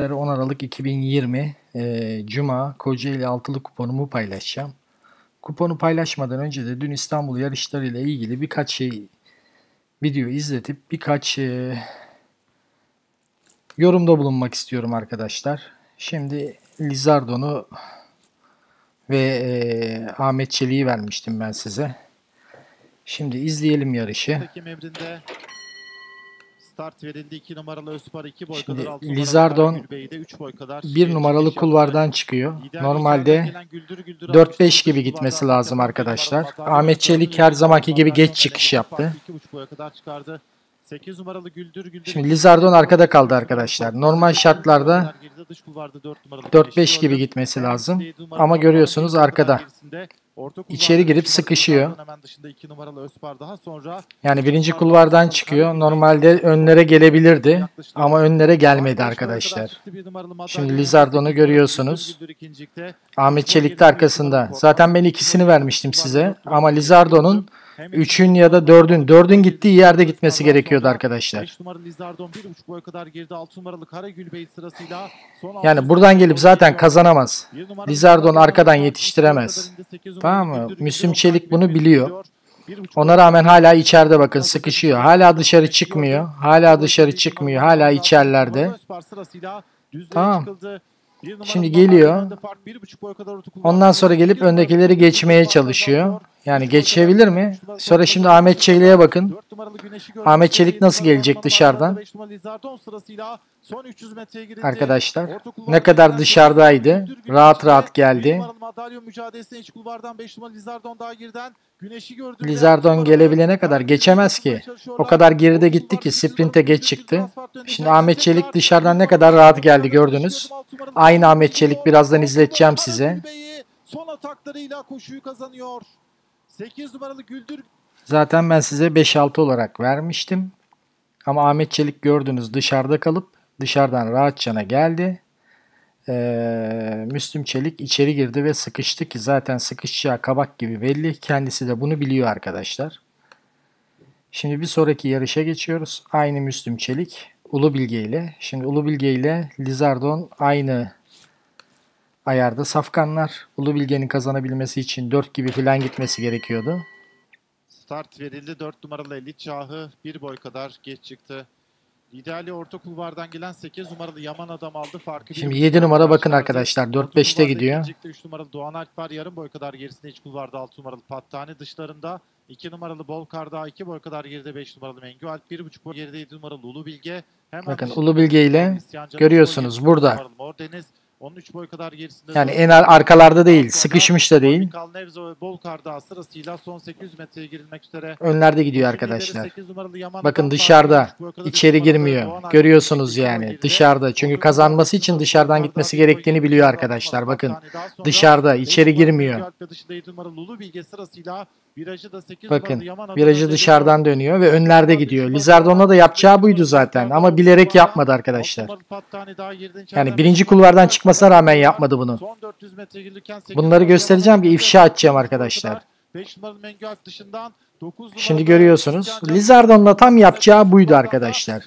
10 Aralık 2020 e, Cuma Kocaeli altılı kuponumu paylaşacağım. Kuponu paylaşmadan önce de dün İstanbul yarışlarıyla ilgili birkaç şey video izletip birkaç e, yorumda bulunmak istiyorum arkadaşlar. Şimdi Lizardo'nu ve e, Ahmet Çelik'i vermiştim ben size. Şimdi izleyelim yarışı. Emrinde start verildi. 2 numaralı Özpar 2 boy Şimdi kadar. altı numaralı Lizardon Karagül Bey'de 3 boy kadar. Bir numaralı kulvardan çıkıyor. Normalde içeriden gelen güldür güldür 4-5 almıştı. gibi gitmesi lazım arkadaşlar. Ahmet Çelik her zamanki gibi geç çıkış yaptı. Özpar 2,5 boya kadar çıkardı. 8 numaralı güldür güldür. Şimdi Lizardon arkada kaldı arkadaşlar. Normal şartlarda 4-5 gibi gitmesi lazım. Ama görüyorsunuz arkada. İçeri girip sıkışıyor. Yani birinci kulvardan çıkıyor. Normalde önlere gelebilirdi. Ama önlere gelmedi arkadaşlar. Şimdi Lizardon'u görüyorsunuz. Ahmet Çelik de arkasında. Zaten ben ikisini vermiştim size. Ama Lizardon'un 3'ün ya da 4'ün 4'ün gittiği yerde gitmesi gerekiyordu arkadaşlar. 5 numaralı Lizardon 1,5 boy kadar geride 6 numaralı Karagül Bey sırasıyla son Yani buradan gelip zaten kazanamaz. Lizardon arkadan yetiştiremez. Tamam mı? Müslüm Çelik bunu biliyor. Ona rağmen hala içeride bakın sıkışıyor. Hala dışarı çıkmıyor. Hala dışarı çıkmıyor. Hala içerlerde. Tamam. Şimdi geliyor. Ondan sonra gelip öndekileri geçmeye çalışıyor. Yani geçebilir mi? Sonra şimdi Ahmet Çelik'e bakın. Ahmet Çelik nasıl gelecek dışarıdan? Arkadaşlar ne kadar dışarıdaydı. Rahat rahat geldi. Lizardon gelebilene kadar geçemez ki. O kadar geride gitti ki sprinte geç çıktı. Şimdi Ahmet Çelik dışarıdan ne kadar rahat geldi gördünüz. Aynı Ahmet Çelik birazdan izleteceğim size. Son ataklarıyla koşuyu kazanıyor. 8 numaralı Güldür Zaten ben size 5-6 olarak vermiştim. Ama Ahmet Çelik gördünüz dışarıda kalıp dışarıdan rahatçana geldi. Ee, Müslüm Çelik içeri girdi ve sıkıştı ki zaten sıkışacağı kabak gibi belli. Kendisi de bunu biliyor arkadaşlar. Şimdi bir sonraki yarışa geçiyoruz. Aynı Müslüm Çelik Ulu Bilge ile. Şimdi Ulu Bilge ile Lizardon aynı ayarda safkanlar. Ulu Bilge'nin kazanabilmesi için 4 gibi falan gitmesi gerekiyordu. Start verildi. 4 numaralı Elit Şahı bir boy kadar geç çıktı. Liderliği orta kulvardan gelen 8 numaralı Yaman adam aldı. Farkı Şimdi bir 7 boy numara bakın arkadaşlar, Orta 4-5'te kulvarda gidiyor. ikincilikte 3 numaralı Doğan Alpar yarım boy kadar gerisinde iç kulvarda 6 numaralı Pattani dışlarında 2 numaralı Bolkar'da 2 boy kadar geride 5 numaralı Mengü Alp 1,5 boy geride 7 numaralı Ulu Bilge. Hemen Bakın Ulu Bilge ile görüyorsunuz burada. numaralı Mordeniz 13 boy kadar gerisinde Yani en arkalarda değil, sıkışmış da değil. Mikal Nevzo ve Bolkar'da sırasıyla son 800 metreye girilmek üzere. Önlerde gidiyor arkadaşlar. 8 numaralı Yaman Bakın dışarıda, içeri girmiyor. Görüyorsunuz yani dışarıda. Çünkü kazanması için dışarıdan gitmesi gerektiğini biliyor arkadaşlar. Bakın dışarıda, içeri girmiyor. Mengü Alp ve dışında yedi numaralı Ulu Bilge sırasıyla virajı da 8 Bakın Yaman virajı dışarıdan dönüyor ve önlerde gidiyor. Lizardon'la da yapacağı buydu zaten ama bilerek yapmadı arkadaşlar. Yani birinci kulvardan çıkmasına rağmen yapmadı bunu. Son 400 metre girilirken sekiz Bunları göstereceğim ki ifşa edeceğim arkadaşlar. kadar, beş numaralı Mengü dışından Şimdi görüyorsunuz. Canı Lizardon'la tam yapacağı buydu arkadaşlar.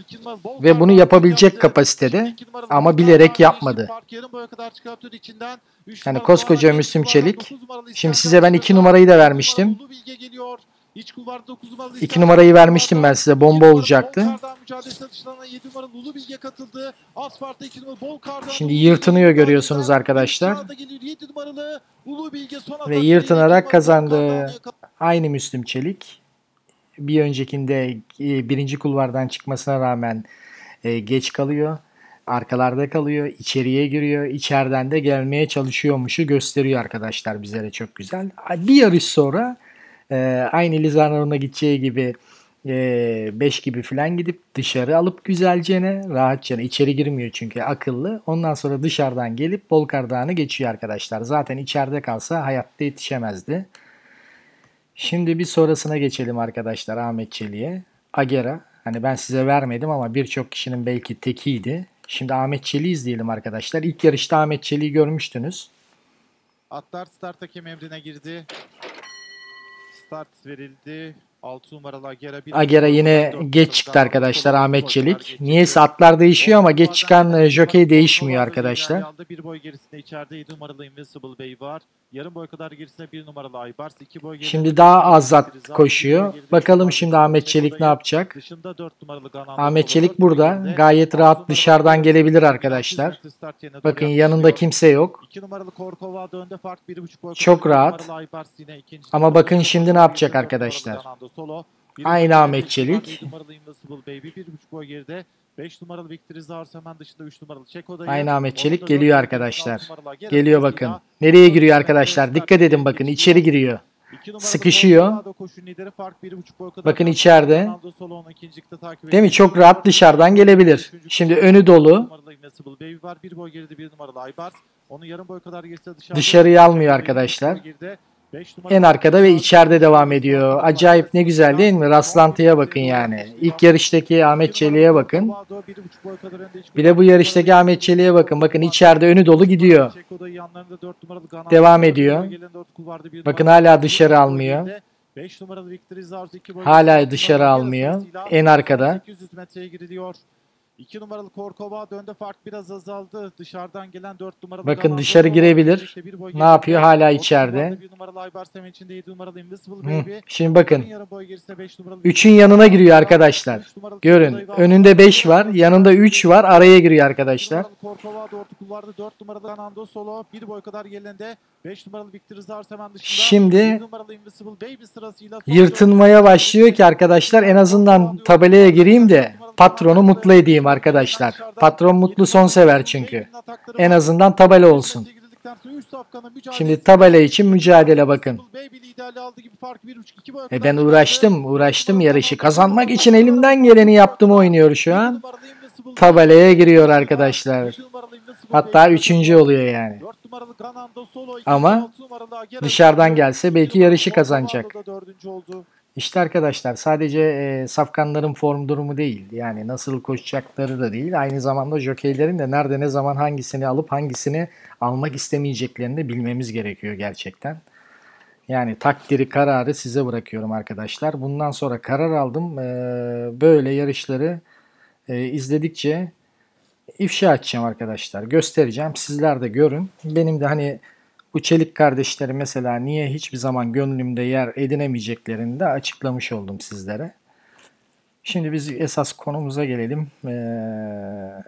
Ve bunu yapabilecek kapasitede ama bilerek yapmadı. Yani koskoca Müslüm Çelik. Şimdi size ben Canı 2 Soy, numarayı da vermiştim. numaralı Ulu Bilge geliyor. İç kulvarda 9 numaralı 2 İsyan numarayı vermiştim ben size. Bomba olacaktı. Bolkar'dan mücadelesine dışlanan 7 numaralı Ulu Bilge katıldı. Asfaltta 2 numaralı Bolkar'dan Şimdi yırtınıyor görüyorsunuz arkadaşlar. Sağda geliyor 7 numaralı Ulu Bilge son Ve yırtınarak kazandı. Aynı Müslüm Çelik. Bir öncekinde e, birinci kulvardan çıkmasına rağmen e, geç kalıyor. Arkalarda kalıyor. içeriye giriyor. içeriden de gelmeye çalışıyormuşu gösteriyor arkadaşlar bizlere çok güzel. Bir yarış sonra e, aynı Lizano'na gideceği gibi 5 gibi falan gidip dışarı alıp güzelcene rahatça içeri girmiyor çünkü akıllı. Ondan sonra dışarıdan gelip Bolkar Dağı'nı geçiyor arkadaşlar. Zaten içeride kalsa hayatta yetişemezdi. Şimdi bir sonrasına geçelim arkadaşlar Ahmet Çelik'e. Agera. Hani ben size vermedim ama birçok kişinin belki tekiydi. Şimdi Ahmet Çelik'i izleyelim arkadaşlar. İlk yarışta Ahmet Çelik'i görmüştünüz. Atlar start hakem emrine girdi. Start verildi. 6 numaralı Agera. Agera yine geç çıktı arkadaşlar Ahmet Çelik. Niyeyse atlar değişiyor ama geç çıkan e, jokey değişmiyor arkadaşlar. Bir boy gerisinde içeride 7 numaralı Invincible Bey var. Yarım boy kadar gerisinde 1 numaralı Aybars. 2 boy Şimdi daha az at koşuyor. Bakalım şimdi Ahmet Çelik ne yapacak? Dışında 4 numaralı Ganando Ahmet Çelik burada. Gayet rahat dışarıdan gelebilir arkadaşlar. Bakın yanında kimse yok. 2 numaralı Korkova da önde fark 1.5 boy Çok rahat. Ama bakın şimdi ne yapacak arkadaşlar? Solo. Aynı Ahmet Çelik. numaralı Invisible Baby 1.5 boy geride. 5 numaralı Victory Zars hemen dışında 3 numaralı Çeko'dayı. Aynı Ahmet Çelik geliyor arkadaşlar. Geliyor bakın. Nereye giriyor arkadaşlar? Dikkat edin bakın. içeri giriyor. Sıkışıyor. Colorado koşun lideri fark 1.5 boy kadar. Bakın içeride. Değil mi? Çok rahat dışarıdan gelebilir. Şimdi önü dolu. Dışarıya almıyor arkadaşlar. En arkada ve içeride devam ediyor. Acayip ne güzel değil mi? Rastlantıya bakın yani. İlk yarıştaki Ahmet Çelik'e bakın. Bir de bu yarıştaki Ahmet Çelik'e bakın. Bakın içeride önü dolu gidiyor. Devam ediyor. Bakın hala dışarı almıyor. Hala dışarı almıyor. En arkada. 800 metreye giriliyor. 2 numaralı Korkova dönde fark biraz azaldı. Dışarıdan gelen 4 numaralı Bakın dışarı girebilir. Ne yapıyor? Hala içeride. numaralı bir numaralı Aybars hemen içinde 7 numaralı Invisible. Baby. Şimdi bakın. Yarım boy gerisinde beş numaralı Üçün yanına giriyor arkadaşlar. Görün. Önünde altı 5 var. Yanında 3 var. Araya giriyor arkadaşlar. Korkova da orta kulvarda 4 numaralı Ganando Solo. 1 boy kadar gelende 5 numaralı Victor Zars hemen dışında. Şimdi 7 numaralı Invisible Baby sırasıyla son Yırtınmaya başlıyor ki arkadaşlar en azından tabelaya gireyim de patronu mutlu edeyim arkadaşlar. Patron mutlu son sever çünkü. En azından tabela olsun. Şimdi tabela için mücadele bakın. E ben uğraştım, uğraştım yarışı kazanmak için elimden geleni yaptım oynuyor şu an. Tabelaya giriyor arkadaşlar. Hatta üçüncü oluyor yani. Ama dışarıdan gelse belki yarışı kazanacak. İşte arkadaşlar sadece e, safkanların form durumu değil. Yani nasıl koşacakları da değil. Aynı zamanda jokeylerin de nerede ne zaman hangisini alıp hangisini almak istemeyeceklerini de bilmemiz gerekiyor gerçekten. Yani takdiri kararı size bırakıyorum arkadaşlar. Bundan sonra karar aldım. E, böyle yarışları e, izledikçe ifşa edeceğim arkadaşlar. Göstereceğim. Sizler de görün. Benim de hani bu Çelik kardeşleri mesela niye hiçbir zaman gönlümde yer edinemeyeceklerini de açıklamış oldum sizlere. Şimdi biz esas konumuza gelelim. Ee,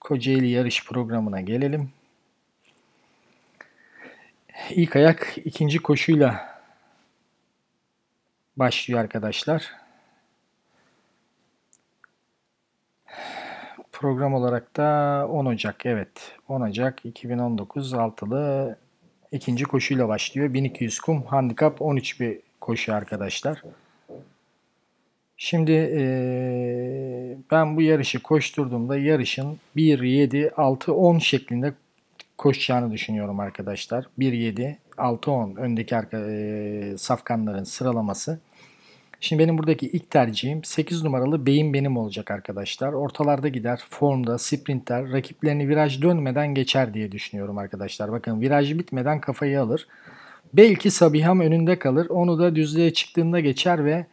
Kocaeli yarış programına gelelim. İlk ayak ikinci koşuyla başlıyor arkadaşlar. Program olarak da 10 Ocak evet 10 Ocak 2019 altılı ikinci koşuyla başlıyor. 1200 kum handikap 13 bir koşu arkadaşlar. Şimdi ee, ben bu yarışı koşturduğumda yarışın 1, 7, 6, 10 şeklinde koşacağını düşünüyorum arkadaşlar. 1, 7, 6, 10 öndeki arka, ee, safkanların sıralaması. Şimdi benim buradaki ilk tercihim 8 numaralı Beyin Benim olacak arkadaşlar. Ortalarda gider, formda, sprinter, rakiplerini viraj dönmeden geçer diye düşünüyorum arkadaşlar. Bakın viraj bitmeden kafayı alır. Belki Sabiham önünde kalır. Onu da düzlüğe çıktığında geçer ve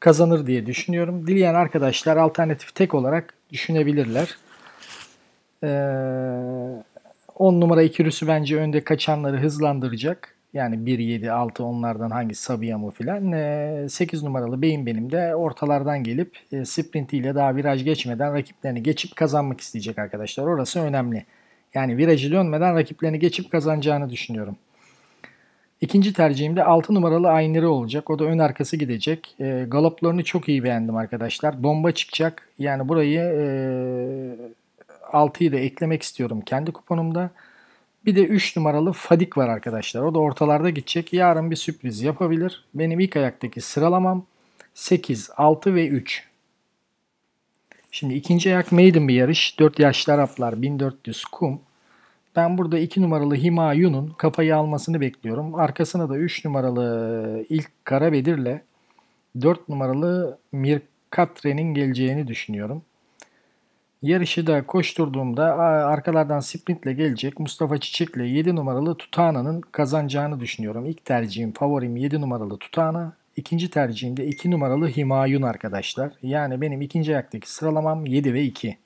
kazanır diye düşünüyorum. Dileyen arkadaşlar alternatif tek olarak düşünebilirler. Ee, 10 numara ikilisi bence önde kaçanları hızlandıracak. Yani 1, 7, 6 onlardan hangi Sabiha mı filan. E, 8 numaralı beyin benim de ortalardan gelip e, sprintiyle daha viraj geçmeden rakiplerini geçip kazanmak isteyecek arkadaşlar. Orası önemli. Yani virajı dönmeden rakiplerini geçip kazanacağını düşünüyorum. İkinci tercihim de 6 numaralı Aynırı olacak. O da ön arkası gidecek. E, galoplarını çok iyi beğendim arkadaşlar. Bomba çıkacak. Yani burayı e, 6'yı da eklemek istiyorum kendi kuponumda. Bir de 3 numaralı Fadik var arkadaşlar. O da ortalarda gidecek. Yarın bir sürpriz yapabilir. Benim ilk ayaktaki sıralamam 8, 6 ve 3. Şimdi ikinci ayak maiden bir yarış. 4 yaşlı Araplar 1400 kum. Ben burada 2 numaralı Himayun'un kafayı almasını bekliyorum. Arkasına da 3 numaralı ilk Karabedir'le 4 numaralı Mirkatre'nin geleceğini düşünüyorum. Yarışı da koşturduğumda arkalardan sprintle gelecek Mustafa Çiçek'le 7 numaralı Tutana'nın kazanacağını düşünüyorum. İlk tercihim favorim 7 numaralı Tutana. İkinci tercihim de 2 numaralı Himayun arkadaşlar. Yani benim ikinci ayaktaki sıralamam 7 ve 2.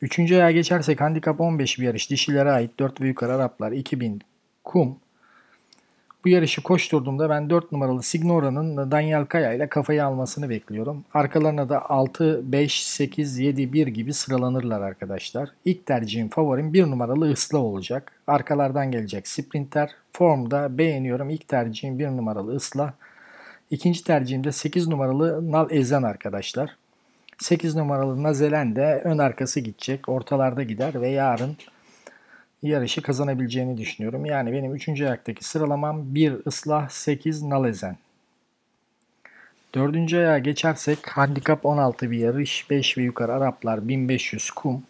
Üçüncü ayağa geçersek handikap 15 bir yarış dişilere ait 4 ve yukarı Araplar 2000 kum. Bu yarışı koşturduğumda ben 4 numaralı Signora'nın Daniel Kaya ile kafayı almasını bekliyorum. Arkalarına da 6, 5, 8, 7, 1 gibi sıralanırlar arkadaşlar. İlk tercihim favorim 1 numaralı Isla olacak. Arkalardan gelecek Sprinter. Formda beğeniyorum. İlk tercihim 1 numaralı Isla. İkinci tercihim de 8 numaralı Nal Ezen arkadaşlar. 8 numaralı Nazelen de ön arkası gidecek. Ortalarda gider ve yarın yarışı kazanabileceğini düşünüyorum. Yani benim 3. ayaktaki sıralamam 1 ıslah 8 nalezen. 4. ayağa geçersek handikap 16 bir yarış 5 ve yukarı Araplar 1500 kum.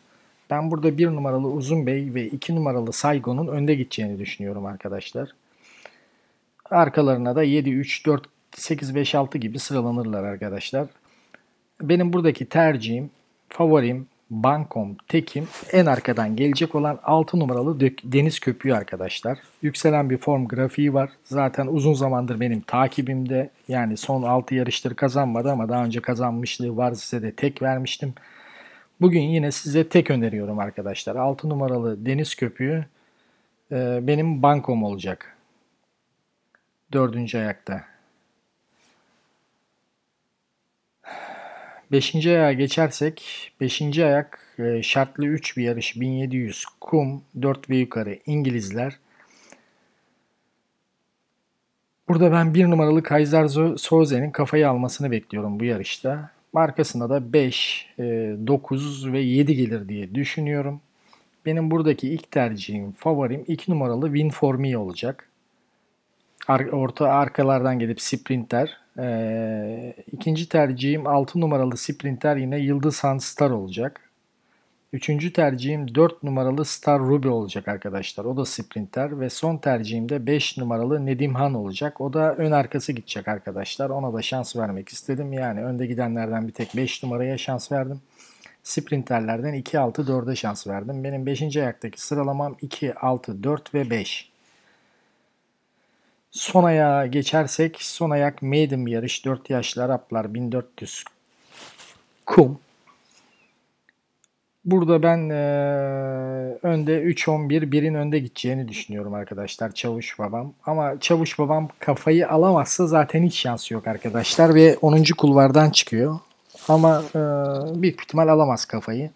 Ben burada 1 numaralı Uzun Bey ve 2 numaralı Saygon'un önde gideceğini düşünüyorum arkadaşlar. Arkalarına da 7, 3, 4, 8, 5, 6 gibi sıralanırlar arkadaşlar. Benim buradaki tercihim, favorim Bankom, Tekim en arkadan gelecek olan 6 numaralı deniz köpüğü arkadaşlar. Yükselen bir form grafiği var. Zaten uzun zamandır benim takibimde. Yani son 6 yarıştır kazanmadı ama daha önce kazanmışlığı var size de tek vermiştim. Bugün yine size tek öneriyorum arkadaşlar. 6 numaralı deniz köpüğü e, benim bankom olacak. Dördüncü ayakta. Beşinci ayağa geçersek, beşinci ayak e, şartlı 3 bir yarış 1700 kum 4 ve yukarı İngilizler. Burada ben bir numaralı Kaiser Soze'nin kafayı almasını bekliyorum bu yarışta. Markasında da 5, 9 e, ve 7 gelir diye düşünüyorum. Benim buradaki ilk tercihim, favorim 2 numaralı Win For Me olacak. Orta arkalardan gelip Sprinter. Ee, ikinci tercihim 6 numaralı Sprinter yine Yıldız Han Star olacak. Üçüncü tercihim 4 numaralı Star Ruby olacak arkadaşlar. O da Sprinter. Ve son tercihim de 5 numaralı Nedim Han olacak. O da ön arkası gidecek arkadaşlar. Ona da şans vermek istedim. Yani önde gidenlerden bir tek 5 numaraya şans verdim. Sprinterlerden 2, 6, 4'e şans verdim. Benim 5. ayaktaki sıralamam 2, 6, 4 ve 5. Son ayağa geçersek son ayak maiden yarış 4 yaşlı Araplar 1400 kum. Burada ben e, önde 3-11 birin önde gideceğini düşünüyorum arkadaşlar Çavuş babam. Ama Çavuş babam kafayı alamazsa zaten hiç şansı yok arkadaşlar ve 10. kulvardan çıkıyor. Ama e, büyük ihtimal alamaz kafayı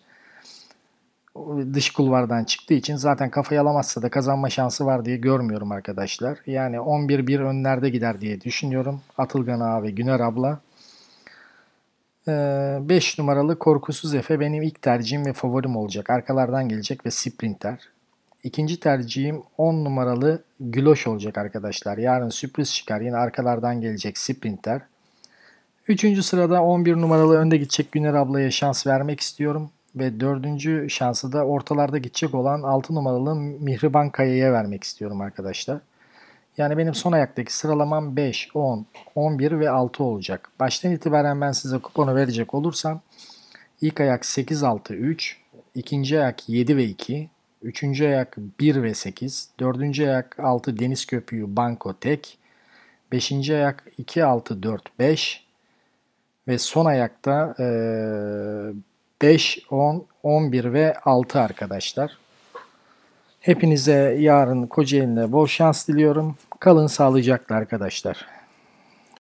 dış kulvardan çıktığı için zaten kafayı alamazsa da kazanma şansı var diye görmüyorum arkadaşlar. Yani 11-1 önlerde gider diye düşünüyorum. Atılgan Ağa ve Güner abla. 5 ee, numaralı Korkusuz Efe benim ilk tercihim ve favorim olacak. Arkalardan gelecek ve Sprinter. İkinci tercihim 10 numaralı Güloş olacak arkadaşlar. Yarın sürpriz çıkar. Yine arkalardan gelecek Sprinter. Üçüncü sırada 11 numaralı önde gidecek Güner ablaya şans vermek istiyorum. Ve dördüncü şansı da ortalarda gidecek olan 6 numaralı Mihriban Kaya'ya vermek istiyorum arkadaşlar. Yani benim son ayaktaki sıralamam 5, 10, 11 ve 6 olacak. Baştan itibaren ben size kuponu verecek olursam ilk ayak 8, 6, 3, ikinci ayak 7 ve 2, üçüncü ayak 1 ve 8, dördüncü ayak 6 Deniz Köpüğü Banko Tek, beşinci ayak 2, 6, 4, 5 ve son ayakta 5, 10, 11 ve 6 arkadaşlar. Hepinize yarın Kocaeli'nde bol şans diliyorum. Kalın sağlıcakla arkadaşlar.